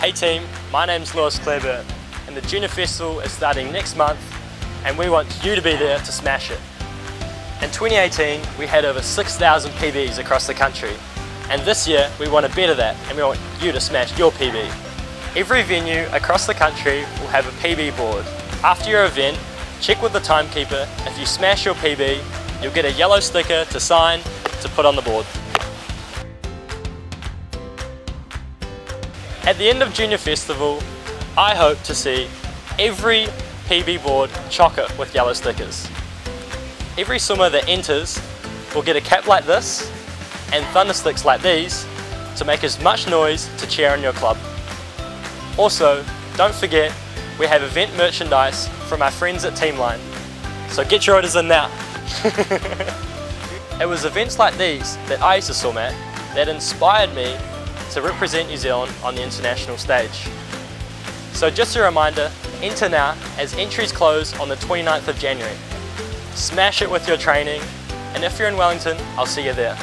Hey team, my name's Lewis Clareburt and the Junior Festival is starting next month and we want you to be there to smash it. In 2018 we had over 6,000 PBs across the country and this year we want to better that and we want you to smash your PB. Every venue across the country will have a PB board. After your event, check with the timekeeper. If you smash your PB, you'll get a yellow sticker to sign to put on the board. At the end of Junior Festival, I hope to see every PB board chock it with yellow stickers. Every swimmer that enters will get a cap like this and thunder sticks like these to make as much noise to cheer on your club. Also, don't forget, we have event merchandise from our friends at Teamline, so get your orders in now. it was events like these that I used to swim at that inspired me to represent New Zealand on the international stage. So just a reminder, enter now as entries close on the 29th of January. Smash it with your training, and if you're in Wellington, I'll see you there.